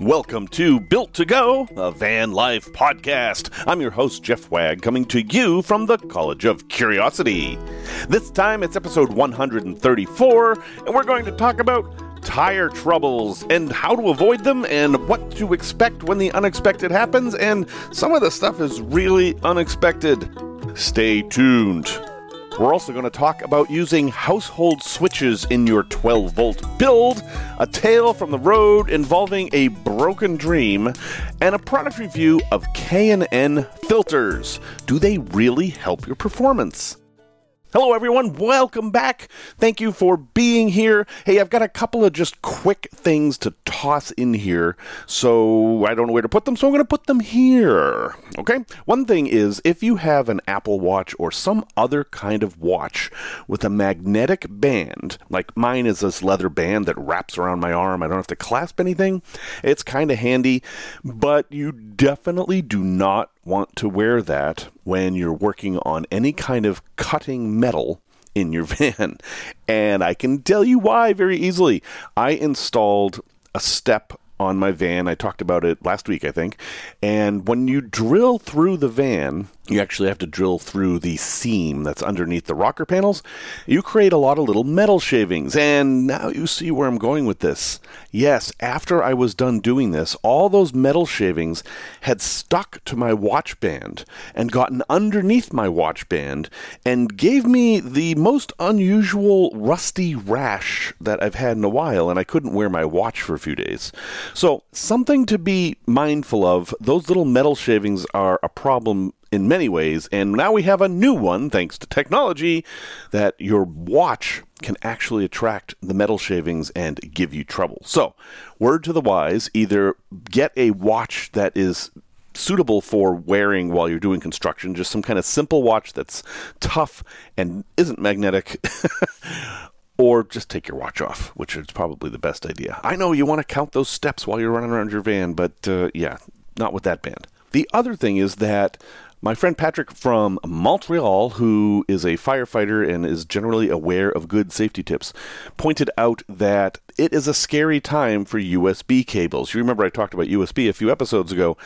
Welcome to Built to Go, a van life podcast. I'm your host, Jeff Wagg, coming to you from the College of Curiosity. This time it's episode 134, and we're going to talk about tire troubles and how to avoid them and what to expect when the unexpected happens, and some of the stuff is really unexpected. Stay tuned. We're also going to talk about using household switches in your 12 volt build, a tale from the road involving a broken dream, and a product review of K&N filters. Do they really help your performance? Hello, everyone. Welcome back. Thank you for being here. Hey, I've got a couple of just quick things to toss in here. So I don't know where to put them, so I'm going to put them here. Okay? One thing is if you have an Apple Watch or some other kind of watch with a magnetic band, like mine is this leather band that wraps around my arm, I don't have to clasp anything. It's kind of handy, but you definitely do not want to wear that when you're working on any kind of cutting metal in your van. And I can tell you why very easily. I installed a step on my van. I talked about it last week, I think. And when you drill through the van, you actually have to drill through the seam that's underneath the rocker panels. You create a lot of little metal shavings. And now you see where I'm going with this. Yes, after I was done doing this, all those metal shavings had stuck to my watch band and gotten underneath my watch band and gave me the most unusual rusty rash that I've had in a while. And I couldn't wear my watch for a few days. So, something to be mindful of those little metal shavings are a problem in many ways, and now we have a new one thanks to technology that your watch can actually attract the metal shavings and give you trouble. So, word to the wise either get a watch that is suitable for wearing while you're doing construction, just some kind of simple watch that's tough and isn't magnetic. or just take your watch off, which is probably the best idea. I know you want to count those steps while you're running around your van, but uh, yeah, not with that band. The other thing is that my friend Patrick from Montreal, who is a firefighter and is generally aware of good safety tips, pointed out that it is a scary time for USB cables. You remember I talked about USB a few episodes ago.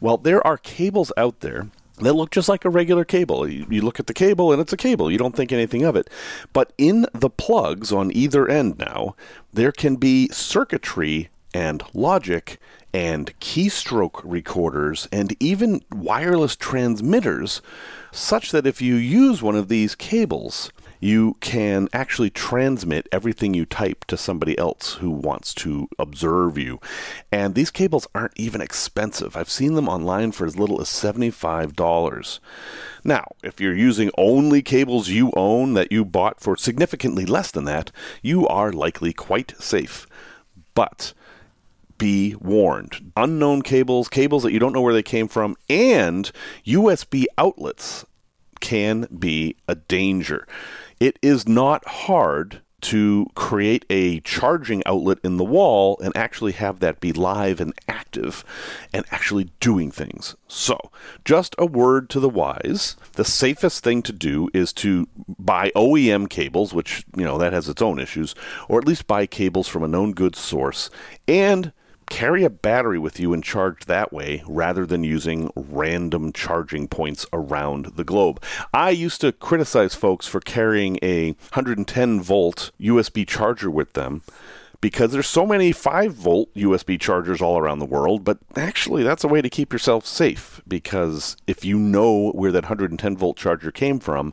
Well, there are cables out there that look just like a regular cable. You, you, look at the cable and it's a cable. You don't think anything of it. But in the plugs on either end now, there can be circuitry and logic and keystroke recorders and even wireless transmitters, such that if you use one of these cables, you can actually transmit everything you type to somebody else who wants to observe you. And these cables aren't even expensive. I've seen them online for as little as $75. Now, if you're using only cables you own that you bought for significantly less than that, you are likely quite safe. But be warned. Unknown cables, cables that you don't know where they came from, and USB outlets can be a danger. It is not hard to create a charging outlet in the wall and actually have that be live and active and actually doing things. So, just a word to the wise. The safest thing to do is to buy OEM cables, which, you know, that has its own issues, or at least buy cables from a known good source and carry a battery with you and charge that way rather than using random charging points around the globe. I used to criticize folks for carrying a 110 volt USB charger with them because there's so many 5 volt USB chargers all around the world, but actually that's a way to keep yourself safe because if you know where that 110 volt charger came from,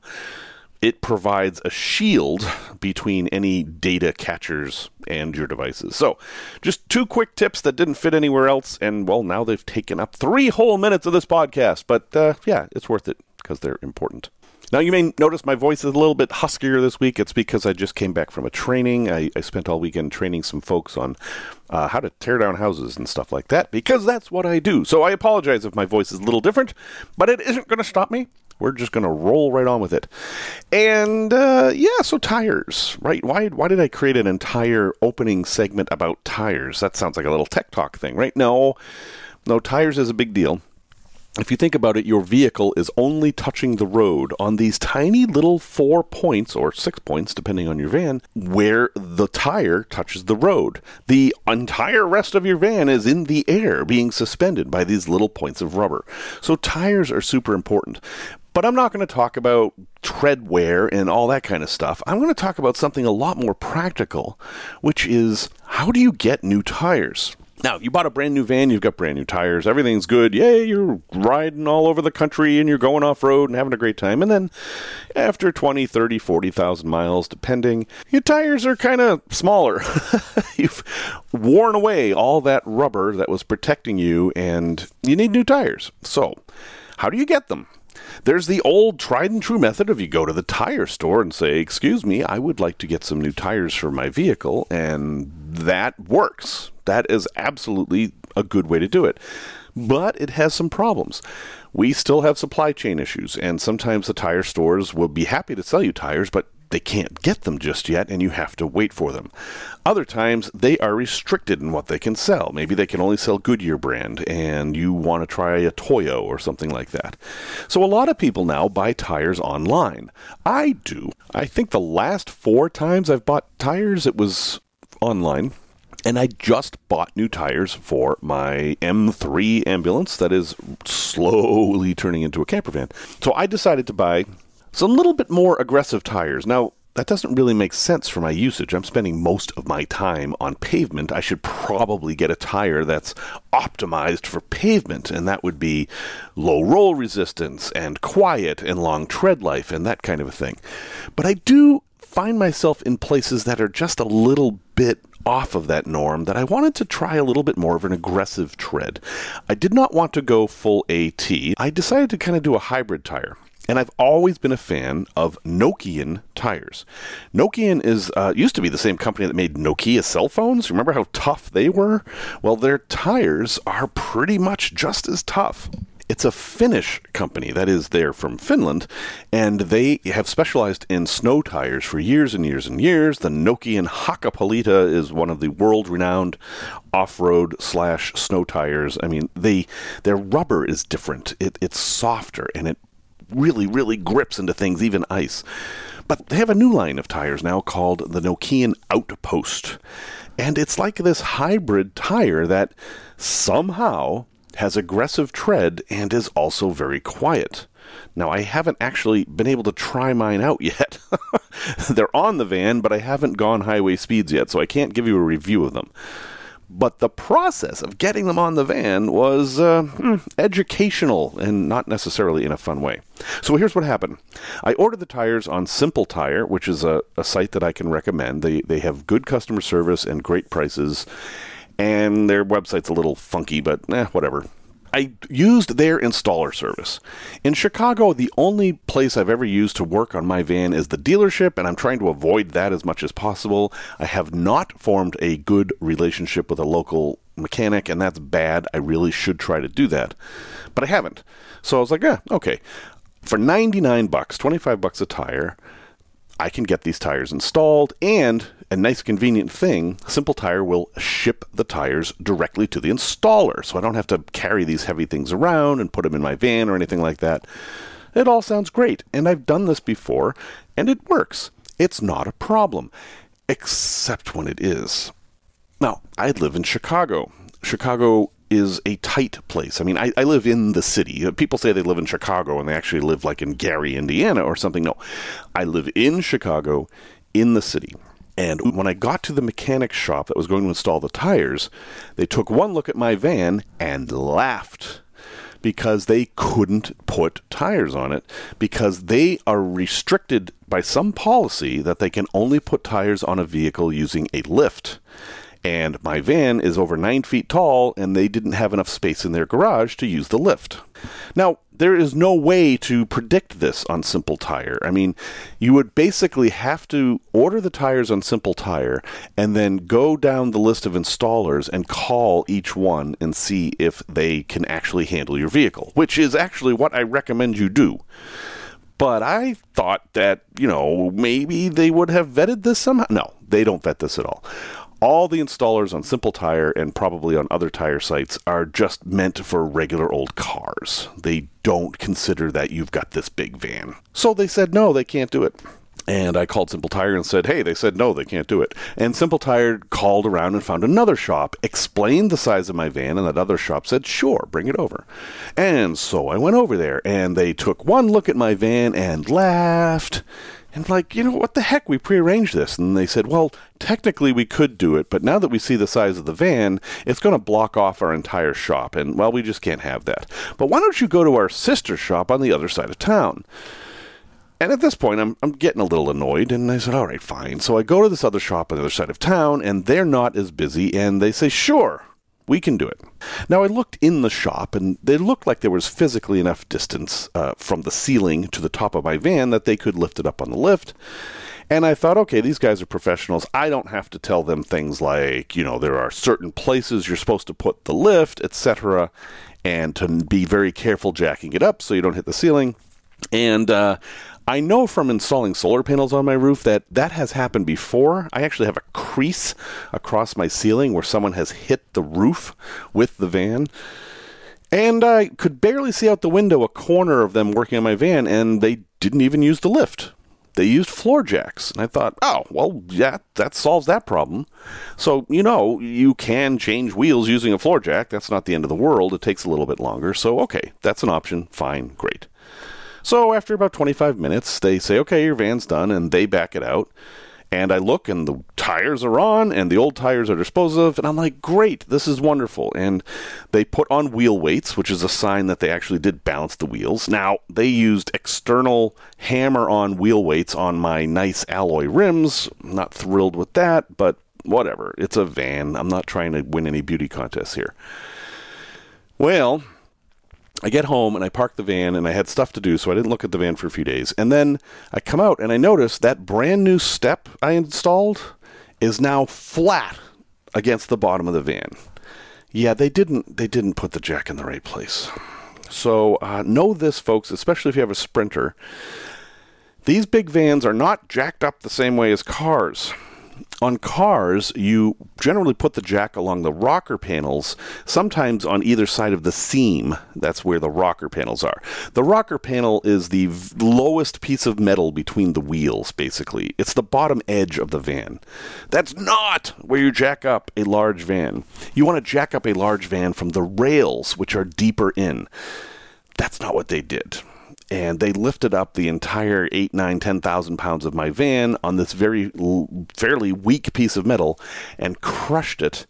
it provides a shield between any data catchers and your devices. So, just two quick tips that didn't fit anywhere else, and well, now they've taken up three whole minutes of this podcast. But uh, yeah, it's worth it because they're important. Now, you may notice my voice is a little bit huskier this week. It's because I just came back from a training. I, I spent all weekend training some folks on uh, how to tear down houses and stuff like that because that's what I do. So I apologize if my voice is a little different, but it isn't going to stop me we're just going to roll right on with it. And uh, yeah, so tires, right? Why, why did I create an entire opening segment about tires? That sounds like a little tech talk thing, right? No, no, tires is a big deal. if you think about it, your vehicle is only touching the road on these tiny little four points or six points, depending on your van, where the tire touches the road. The entire rest of your van is in the air, being suspended by these little points of rubber. So, tires are super important. But I'm not going to talk about tread wear and all that kind of stuff. I'm going to talk about something a lot more practical, which is how do you get new tires? Now, you bought a brand new van, you've got brand new tires, everything's good. Yay, you're riding all over the country and you're going off road and having a great time. And then after 20, 30, 40,000 miles, depending, your tires are kind of smaller. You've worn away all that rubber that was protecting you and you need new tires. So, how do you get them? There's the old tried and true method of you go to the tire store and say, Excuse me, I would like to get some new tires for my vehicle, and that works. That is absolutely a good way to do it. But it has some problems. We still have supply chain issues, and sometimes the tire stores will be happy to sell you tires, but they can't get them just yet, and you have to wait for them. Other times, they are restricted in what they can sell. Maybe they can only sell Goodyear brand, and you want to try a Toyo or something like that. So, a lot of people now buy tires online. I do. I think the last four times I've bought tires, it was online and I just bought new tires for my M3 ambulance that is slowly turning into a camper van. So I decided to buy some little bit more aggressive tires. Now, that doesn't really make sense for my usage. I'm spending most of my time on pavement. I should probably get a tire that's optimized for pavement, and that would be low roll resistance and quiet and long tread life and that kind of a thing. But I do find myself in places that are just a little bit off of that norm that I wanted to try a little bit more of an aggressive tread. I did not want to go full AT. I decided to kind of do a hybrid tire. And I've always been a fan of Nokian tires. Nokian is uh, used to be the same company that made Nokia cell phones. Remember how tough they were? Well, their tires are pretty much just as tough. It's a Finnish company that is there from Finland, and they have specialized in snow tires for years and years and years. The Nokian Hakkapeliitta is one of the world-renowned off-road slash snow tires. I mean, they their rubber is different. It, it's softer and it really, really grips into things, even ice. But they have a new line of tires now called the Nokian Outpost. And it's like this hybrid tire that somehow has aggressive tread and is also very quiet. Now, I haven't actually been able to try mine out yet. They're on the van, but I haven't gone highway speeds yet, so I can't give you a review of them. But the process of getting them on the van was uh, hmm, educational and not necessarily in a fun way. So here's what happened I ordered the tires on Simple Tire, which is a, a site that I can recommend. They, they have good customer service and great prices and their website's a little funky, but eh, whatever. I used their installer service. In Chicago, the only place I've ever used to work on my van is the dealership, and I'm trying to avoid that as much as possible. I have not formed a good relationship with a local mechanic, and that's bad. I really should try to do that. But I haven't. So I was like, yeah, okay. For 99 bucks, 25 bucks a tire, I can get these tires installed, and a nice convenient thing, Simple Tire will ship the tires directly to the installer, so I don't have to carry these heavy things around and put them in my van or anything like that. It all sounds great, and I've done this before, and it works. It's not a problem, except when it is. Now, I live in Chicago. Chicago is a tight place. I mean, I, I, live in the city. Uh, people say they live in Chicago and they actually live like in Gary, Indiana or something. No, I live in Chicago in the city. And when I got to the mechanic shop that was going to install the tires, they took one look at my van and laughed because they couldn't put tires on it because they are restricted by some policy that they can only put tires on a vehicle using a lift and my van is over nine feet tall, and they didn't have enough space in their garage to use the lift. Now, there is no way to predict this on Simple Tire. I mean, you would basically have to order the tires on Simple Tire and then go down the list of installers and call each one and see if they can actually handle your vehicle, which is actually what I recommend you do. But I thought that, you know, maybe they would have vetted this somehow. No, they don't vet this at all all the installers on Simple Tire and probably on other tire sites are just meant for regular old cars. They don't consider that you've got this big van. So they said no, they can't do it. And I called Simple Tire and said, hey, they said no, they can't do it. And Simple Tire called around and found another shop, explained the size of my van, and that other shop said, sure, bring it over. And so I went over there, and they took one look at my van and laughed. And like, you know, what the heck? We prearranged this. And they said, well, technically we could do it, but now that we see the size of the van, it's going to block off our entire shop. And, well, we just can't have that. But why don't you go to our sister shop on the other side of town? And at this point, I'm, I'm getting a little annoyed, and I said, all right, fine. So I go to this other shop on the other side of town, and they're not as busy, and they say, sure, we can do it. Now, I looked in the shop, and they looked like there was physically enough distance uh, from the ceiling to the top of my van that they could lift it up on the lift. And I thought, okay, these guys are professionals. I don't have to tell them things like, you know, there are certain places you're supposed to put the lift, etc., and to be very careful jacking it up so you don't hit the ceiling. And uh, I know from installing solar panels on my roof that that has happened before. I actually have a crease across my ceiling where someone has hit the roof with the van. And I could barely see out the window a corner of them working on my van, and they didn't even use the lift. They used floor jacks. And I thought, oh, well, yeah, that solves that problem. So, you know, you can change wheels using a floor jack. That's not the end of the world. It takes a little bit longer. So, okay, that's an option. Fine, great. So after about 25 minutes, they say, okay, your van's done, and they back it out. And I look, and the tires are on, and the old tires are disposed of, and I'm like, great, this is wonderful. And they put on wheel weights, which is a sign that they actually did balance the wheels. Now, they used external hammer on wheel weights on my nice alloy rims. not thrilled with that, but whatever. It's a van. I'm not trying to win any beauty contests here. Well, I get home and I park the van and I had stuff to do, so I didn't look at the van for a few days. And then I come out and I notice that brand new step I installed is now flat against the bottom of the van. Yeah, they didn't they didn't put the jack in the right place. So uh, know this, folks, especially if you have a Sprinter. These big vans are not jacked up the same way as cars on cars, you generally put the jack along the rocker panels, sometimes on either side of the seam. That's where the rocker panels are. The rocker panel is the v- lowest piece of metal between the wheels, basically. It's the bottom edge of the van. That's not where you jack up a large van. You want to jack up a large van from the rails, which are deeper in. That's not what they did and they lifted up the entire eight, nine, ten thousand pounds of my van on this very fairly weak piece of metal and crushed it.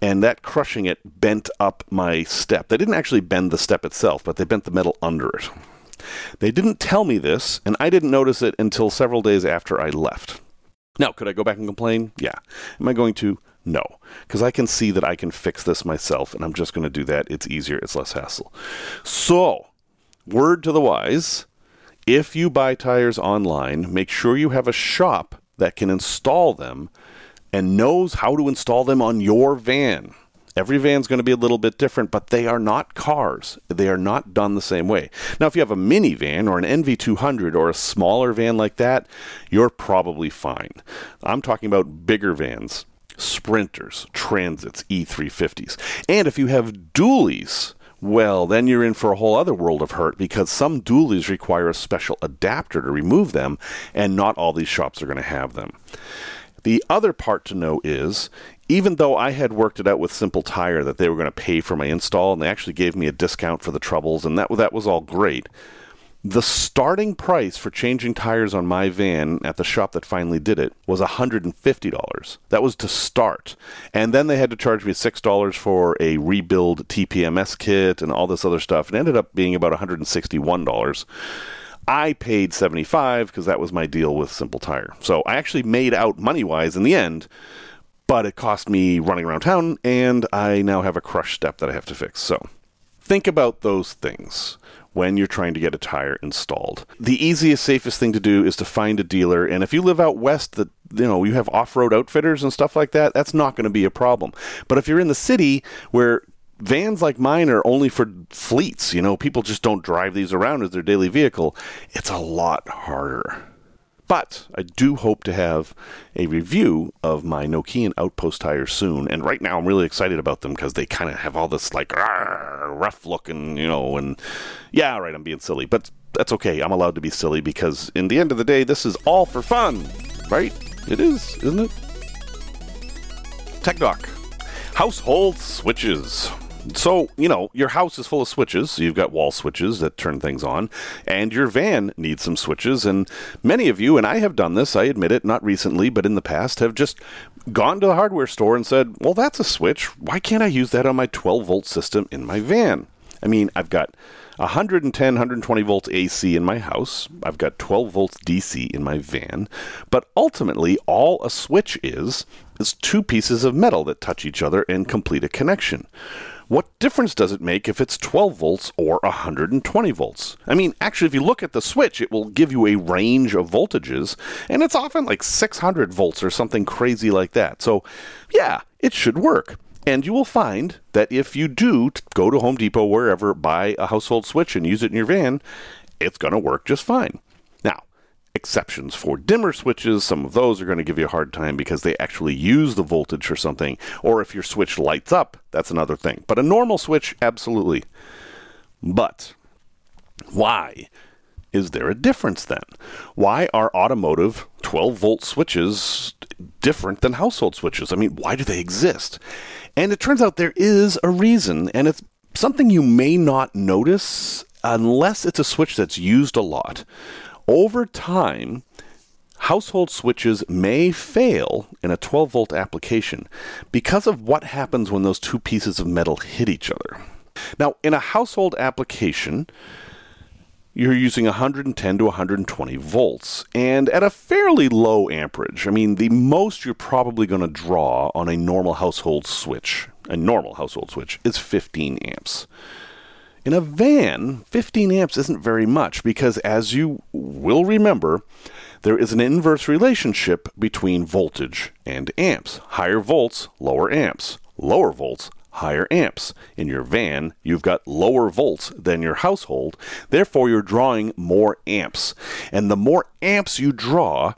And that crushing it bent up my step. They didn't actually bend the step itself, but they bent the metal under it. They didn't tell me this, and I didn't notice it until several days after I left. Now, could I go back and complain? Yeah. Am I going to? No, because I can see that I can fix this myself, and I'm just going to do that. It's easier, it's less hassle. So, word to the wise if you buy tires online, make sure you have a shop that can install them and knows how to install them on your van. Every van's going to be a little bit different, but they are not cars. They are not done the same way. Now, if you have a minivan or an NV200 or a smaller van like that, you're probably fine. I'm talking about bigger vans, sprinters, transits, E350s. And if you have dualies, well, then you're in for a whole other world of hurt because some dualies require a special adapter to remove them, and not all these shops are going to have them. The other part to know is even though I had worked it out with Simple Tire that they were going to pay for my install, and they actually gave me a discount for the troubles, and that that was all great. The starting price for changing tires on my van at the shop that finally did it was $150. That was to start. And then they had to charge me $6 for a rebuild TPMS kit and all this other stuff. It ended up being about $161. I paid 75 because that was my deal with Simple Tire. So I actually made out money wise in the end, but it cost me running around town and I now have a crush step that I have to fix. So think about those things when you're trying to get a tire installed. The easiest, safest thing to do is to find a dealer. And if you live out west that you know you have off-road outfitters and stuff like that, that's not going to be a problem. But if you're in the city where vans like mine are only for fleets, you know, people just don't drive these around as their daily vehicle, it's a lot harder. But I do hope to have a review of my Nokian Outpost tires soon. And right now, I'm really excited about them because they kind of have all this like rough looking, you know, and yeah, right, I'm being silly. But that's okay. I'm allowed to be silly because in the end of the day, this is all for fun, right? It is, isn't it? Tech Doc. Household switches. So, you know, your house is full of switches. So you've got wall switches that turn things on, and your van needs some switches. And many of you, and I have done this, I admit it, not recently, but in the past, have just gone to the hardware store and said, well, that's a switch. Why can't I use that on my 12 volt system in my van? I mean, I've got 110, 120 volts AC in my house. I've got 12 volts DC in my van. But ultimately, all a switch is, is two pieces of metal that touch each other and complete a connection. What difference does it make if it's 12 volts or 120 volts? I mean, actually, if you look at the switch, it will give you a range of voltages, and it's often like 600 volts or something crazy like that. So, yeah, it should work. And you will find that if you do go to Home Depot, wherever, buy a household switch and use it in your van, it's going to work just fine exceptions for dimmer switches. Some of those are going to give you a hard time because they actually use the voltage for something. Or if your switch lights up, that's another thing. But a normal switch, absolutely. But why is there a difference then? Why are automotive 12 volt switches different than household switches? I mean, why do they exist? And it turns out there is a reason, and it's something you may not notice unless it's a switch that's used a lot over time, household switches may fail in a 12 volt application because of what happens when those two pieces of metal hit each other. Now, in a household application, you're using 110 to 120 volts and at a fairly low amperage. I mean, the most you're probably going to draw on a normal household switch, a normal household switch, is 15 amps. In a van, 15 amps isn't very much because, as you will remember, there is an inverse relationship between voltage and amps. Higher volts, lower amps. Lower volts, higher amps. In your van, you've got lower volts than your household, therefore, you're drawing more amps. And the more amps you draw,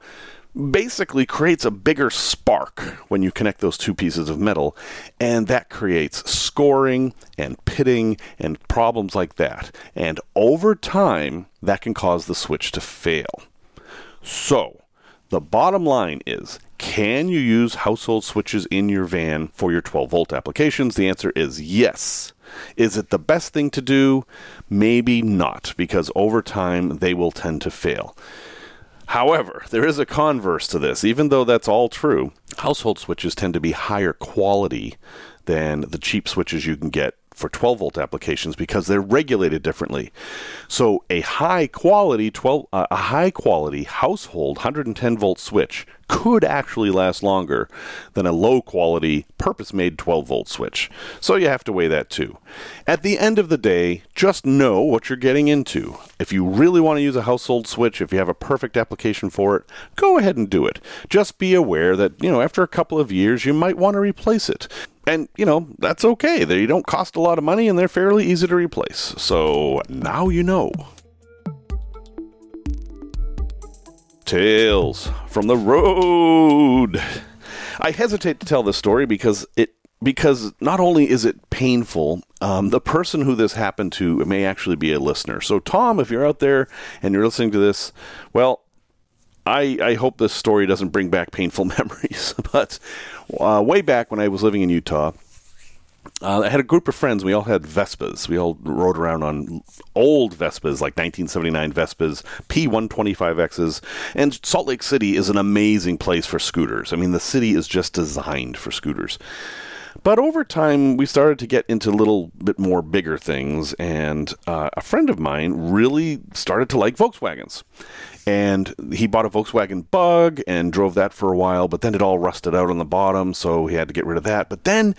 basically creates a bigger spark when you connect those two pieces of metal, and that creates scoring and pitting and problems like that. And over time, that can cause the switch to fail. So, the bottom line is can you use household switches in your van for your 12 volt applications? The answer is yes. Is it the best thing to do? Maybe not, because over time they will tend to fail. However, there is a converse to this. Even though that's all true, household switches tend to be higher quality than the cheap switches you can get for 12 volt applications because they're regulated differently. So a high quality 12 uh, a high quality household 110 volt switch could actually last longer than a low quality purpose made 12 volt switch. So you have to weigh that too. At the end of the day, just know what you're getting into. If you really want to use a household switch, if you have a perfect application for it, go ahead and do it. Just be aware that, you know, after a couple of years you might want to replace it and you know that's okay they don't cost a lot of money and they're fairly easy to replace so now you know tales from the road i hesitate to tell this story because it because not only is it painful, um, the person who this happened to may actually be a listener. So, Tom, if you're out there and you're listening to this, well, I, I hope this story doesn't bring back painful memories. but uh, way back when I was living in Utah, uh, I had a group of friends. We all had Vespas. We all rode around on old Vespas, like 1979 Vespas, P125Xs. And Salt Lake City is an amazing place for scooters. I mean, the city is just designed for scooters. But over time, we started to get into a little bit more bigger things, and uh, a friend of mine really started to like Volkswagens. And he bought a Volkswagen Bug and drove that for a while, but then it all rusted out on the bottom, so he had to get rid of that. But then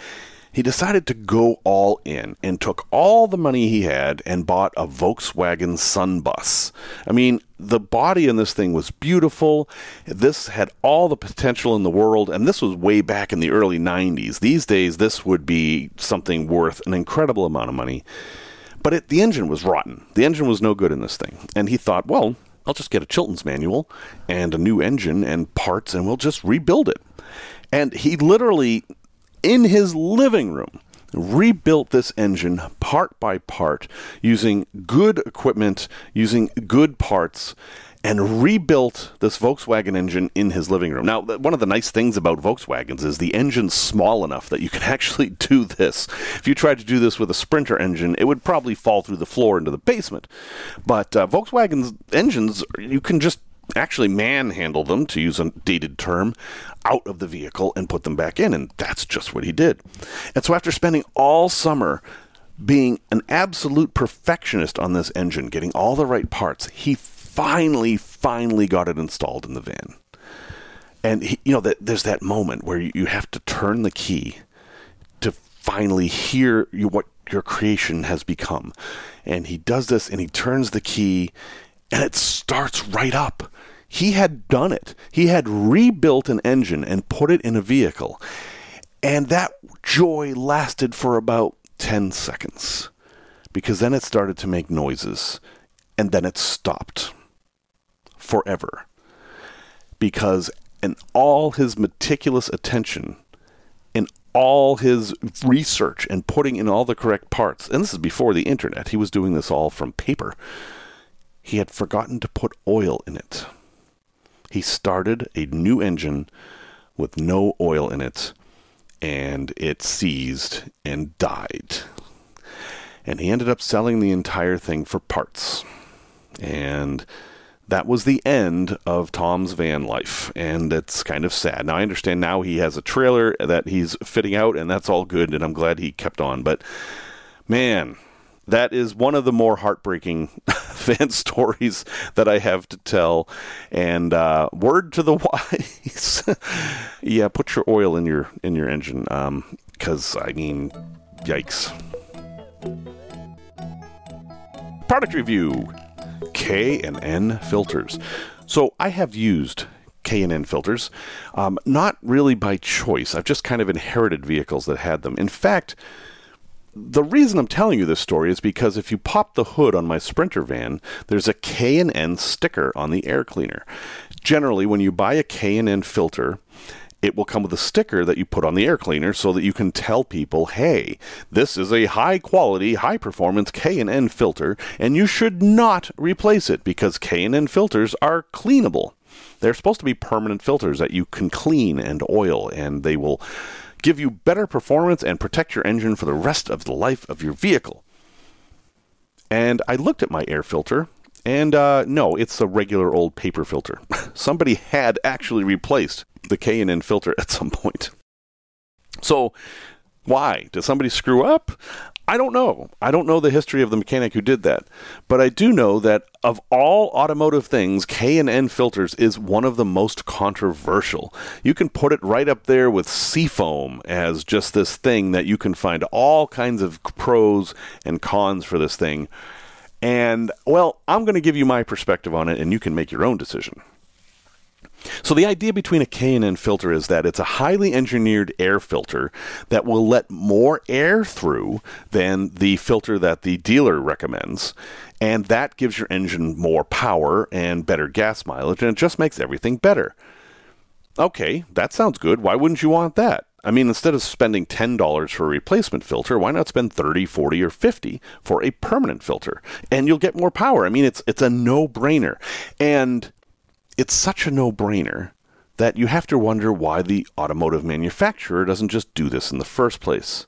he decided to go all in and took all the money he had and bought a Volkswagen Sunbus. I mean, the body in this thing was beautiful. This had all the potential in the world, and this was way back in the early 90s. These days, this would be something worth an incredible amount of money. But it, the engine was rotten. The engine was no good in this thing. And he thought, well, I'll just get a Chilton's manual and a new engine and parts, and we'll just rebuild it. And he literally, in his living room, rebuilt this engine part by part using good equipment, using good parts, and rebuilt this Volkswagen engine in his living room. Now, one of the nice things about Volkswagens is the engine's small enough that you can actually do this. If you tried to do this with a Sprinter engine, it would probably fall through the floor into the basement. But uh, Volkswagen's engines, you can just actually manhandle them, to use a dated term, out of the vehicle and put them back in. And that's just what he did. And so after spending all summer being an absolute perfectionist on this engine, getting all the right parts, he finally, finally got it installed in the van. And he, you know that there's that moment where you, you have to turn the key to finally hear you, what your creation has become. And he does this, and he turns the key, and it starts right up. He had done it. He had rebuilt an engine and put it in a vehicle. And that joy lasted for about 10 seconds because then it started to make noises and then it stopped forever. Because in all his meticulous attention, in all his research and putting in all the correct parts, and this is before the internet, he was doing this all from paper, he had forgotten to put oil in it. He started a new engine with no oil in it, and it seized and died. And he ended up selling the entire thing for parts. And that was the end of Tom's van life, and it's kind of sad. Now I understand now he has a trailer that he's fitting out, and that's all good, and I'm glad he kept on. But man, that is one of the more heartbreaking fan stories that I have to tell. And uh, word to the wise, yeah, put your oil in your in your engine, um, because um, I mean, yikes. Product review. K and N filters. So I have used K and N filters, um, not really by choice. I've just kind of inherited vehicles that had them. In fact, the reason I'm telling you this story is because if you pop the hood on my Sprinter van, there's a K and N sticker on the air cleaner. Generally, when you buy a K and N filter, it will come with a sticker that you put on the air cleaner so that you can tell people, hey, this is a high quality, high performance K&N filter, and you should not replace it because K&N filters are cleanable. They're supposed to be permanent filters that you can clean and oil, and they will give you better performance and protect your engine for the rest of the life of your vehicle. And I looked at my air filter and uh, no, it's a regular old paper filter. Somebody had actually replaced the K&N filter at some point. So, why? Did somebody screw up? I don't know. I don't know the history of the mechanic who did that. But I do know that of all automotive things, K&N filters is one of the most controversial. You can put it right up there with Seafoam as just this thing that you can find all kinds of pros and cons for this thing. And, well, I'm going to give you my perspective on it, and you can make your own decision. So the idea between a K&N filter is that it's a highly engineered air filter that will let more air through than the filter that the dealer recommends. And that gives your engine more power and better gas mileage, and it just makes everything better. Okay, that sounds good. Why wouldn't you want that? I mean, instead of spending $10 for a replacement filter, why not spend 30, 40 or 50 for a permanent filter? And you'll get more power. I mean, it's it's a no-brainer. And it's such a no-brainer that you have to wonder why the automotive manufacturer doesn't just do this in the first place.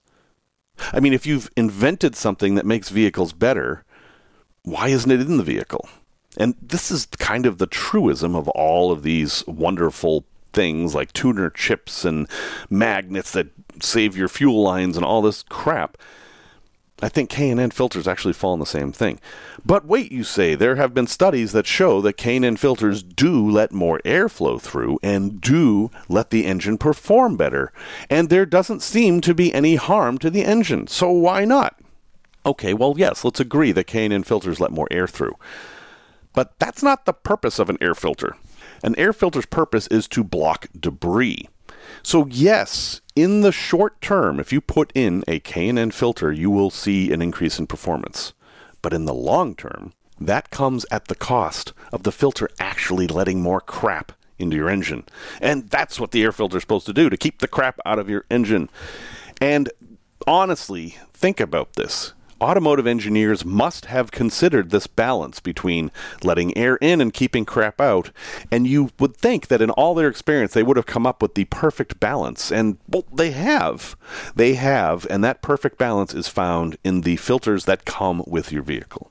I mean, if you've invented something that makes vehicles better, why isn't it in the vehicle? And this is kind of the truism of all of these wonderful things like tuner chips and magnets that save your fuel lines and all this crap. I think K&N filters actually fall in the same thing. But wait, you say, there have been studies that show that K&N filters do let more air flow through and do let the engine perform better. And there doesn't seem to be any harm to the engine. So why not? Okay, well, yes, let's agree that K&N filters let more air through. But that's not the purpose of an air filter. An air filter's purpose is to block debris. So yes, in the short term, if you put in a K&N filter, you will see an increase in performance. But in the long term, that comes at the cost of the filter actually letting more crap into your engine. And that's what the air filter is supposed to do to keep the crap out of your engine. And honestly, think about this automotive engineers must have considered this balance between letting air in and keeping crap out. And you would think that in all their experience, they would have come up with the perfect balance. And well, they have. They have. And that perfect balance is found in the filters that come with your vehicle.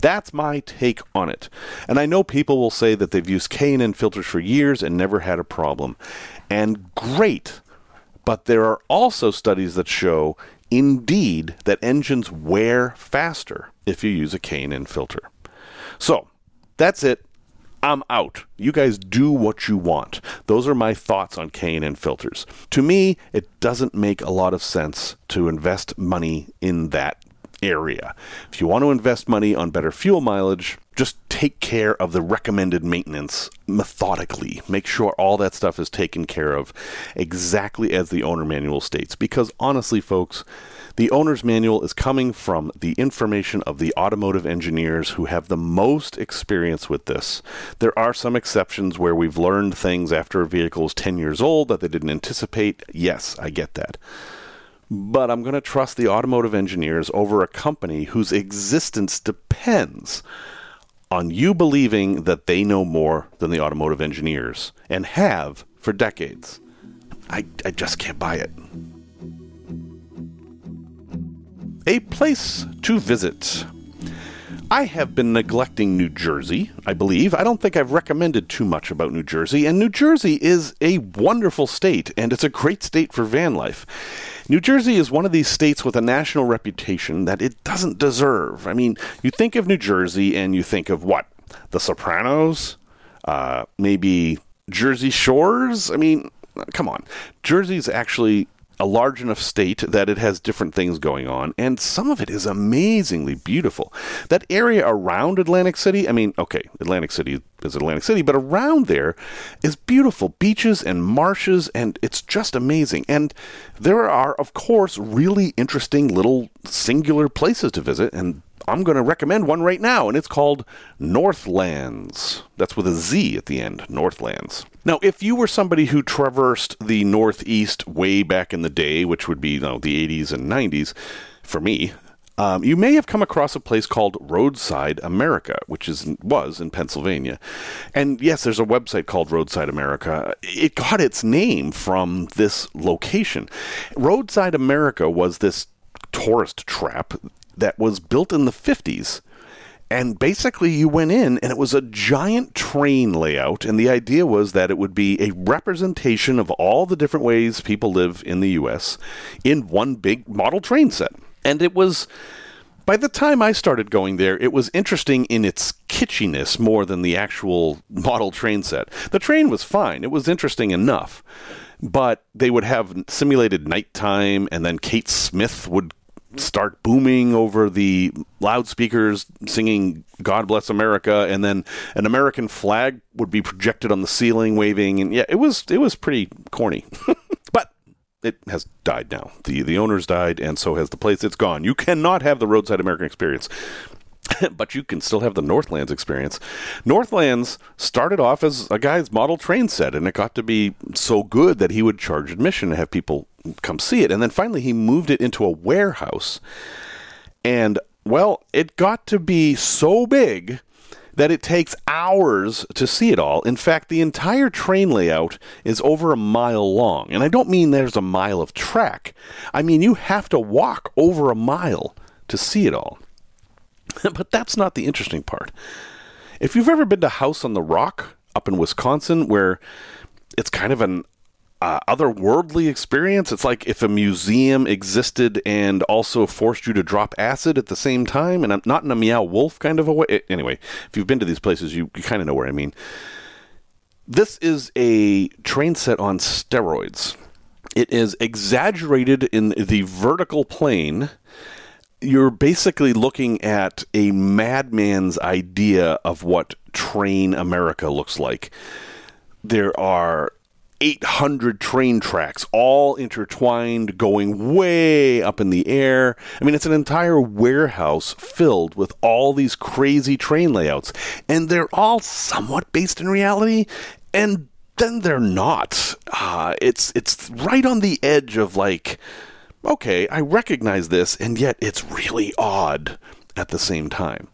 That's my take on it. And I know people will say that they've used K&N filters for years and never had a problem. And great. But there are also studies that show indeed that engines wear faster if you use a K&N filter. So, that's it. I'm out. You guys do what you want. Those are my thoughts on K&N filters. To me, it doesn't make a lot of sense to invest money in that area. If you want to invest money on better fuel mileage, just take care of the recommended maintenance methodically. Make sure all that stuff is taken care of exactly as the owner manual states. Because honestly, folks, the owner's manual is coming from the information of the automotive engineers who have the most experience with this. There are some exceptions where we've learned things after a vehicle is 10 years old that they didn't anticipate. Yes, I get that but I'm going to trust the automotive engineers over a company whose existence depends on you believing that they know more than the automotive engineers and have for decades. I, I just can't buy it. A place to visit. I have been neglecting New Jersey, I believe. I don't think I've recommended too much about New Jersey, and New Jersey is a wonderful state, and it's a great state for van life. New Jersey is one of these states with a national reputation that it doesn't deserve. I mean, you think of New Jersey and you think of what? The Sopranos? Uh, maybe Jersey Shores? I mean, come on. Jersey's actually a large enough state that it has different things going on, and some of it is amazingly beautiful. That area around Atlantic City, I mean, okay, Atlantic City is Atlantic City, but around there is beautiful beaches and marshes, and it's just amazing. And there are, of course, really interesting little singular places to visit, and I'm going to recommend one right now, and it's called Northlandz. That's with a Z at the end, Northlandz. Now, if you were somebody who traversed the Northeast way back in the day, which would be you know, the 80s and 90s, for me, um, you may have come across a place called Roadside America, which is was in Pennsylvania. And yes, there's a website called Roadside America. It got its name from this location. Roadside America was this tourist trap that was built in the 50s. And basically, you went in, and it was a giant train layout. And the idea was that it would be a representation of all the different ways people live in the U.S. in one big model train set. And it was, by the time I started going there, it was interesting in its kitschiness more than the actual model train set. The train was fine, it was interesting enough. But they would have simulated nighttime, and then Kate Smith would start booming over the loudspeakers singing God bless America and then an American flag would be projected on the ceiling waving and yeah it was it was pretty corny. But it has died now. The the owners died and so has the place. It's gone. You cannot have the roadside American experience but you can still have the Northlandz experience. Northlandz started off as a guy's model train set, and it got to be so good that he would charge admission and have people come see it. And then finally, he moved it into a warehouse. And, well, it got to be so big that it takes hours to see it all. In fact, the entire train layout is over a mile long. And I don't mean there's a mile of track, I mean you have to walk over a mile to see it all. but that's not the interesting part. If you've ever been to House on the Rock up in Wisconsin, where it's kind of an uh, otherworldly experience. It's like if a museum existed and also forced you to drop acid at the same time, and I'm not in a meow wolf kind of a way. Anyway, if you've been to these places, you, you kind of know where I mean. This is a train set on steroids. It is exaggerated in the vertical plane you're basically looking at a madman's idea of what train America looks like. There are 800 train tracks all intertwined going way up in the air. I mean, it's an entire warehouse filled with all these crazy train layouts, and they're all somewhat based in reality, and then they're not. Uh, it's it's right on the edge of like, okay, I recognize this, and yet it's really odd at the same time.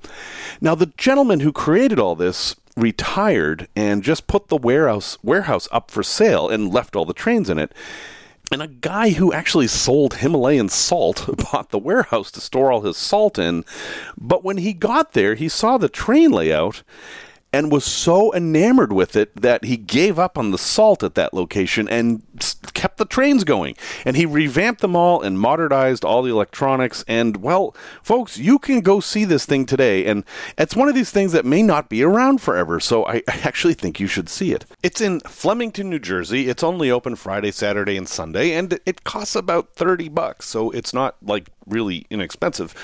Now, the gentleman who created all this retired and just put the warehouse warehouse up for sale and left all the trains in it. And a guy who actually sold Himalayan salt bought the warehouse to store all his salt in. But when he got there, he saw the train layout and was so enamored with it that he gave up on the salt at that location and kept the trains going. And he revamped them all and modernized all the electronics. And, well, folks, you can go see this thing today. And it's one of these things that may not be around forever. So I, actually think you should see it. It's in Flemington, New Jersey. It's only open Friday, Saturday, and Sunday. And it costs about 30 bucks. So it's not like really inexpensive.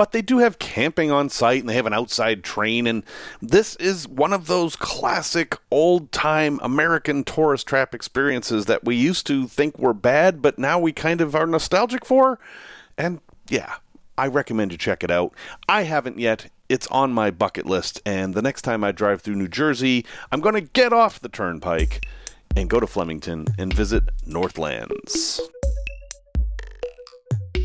But they do have camping on site and they have an outside train. And this is one of those classic old time American tourist trap experiences that we used to think were bad, but now we kind of are nostalgic for. And yeah, I recommend you check it out. I haven't yet. It's on my bucket list. And the next time I drive through New Jersey, I'm going to get off the turnpike and go to Flemington and visit Northlandz.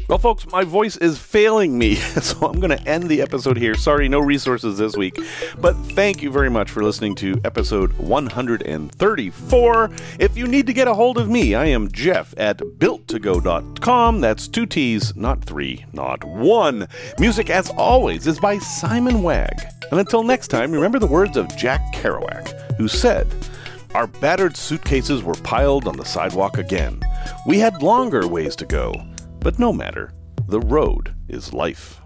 Well, folks, my voice is failing me, so I'm going to end the episode here. Sorry, no resources this week, but thank you very much for listening to episode 134. If you need to get a hold of me, I am Jeff at builttogo.com. That's two T's, not three, not one. Music, as always, is by Simon Wagg. And until next time, remember the words of Jack Kerouac, who said, Our battered suitcases were piled on the sidewalk again. We had longer ways to go but no matter, the road is life.